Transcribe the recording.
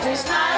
Krishna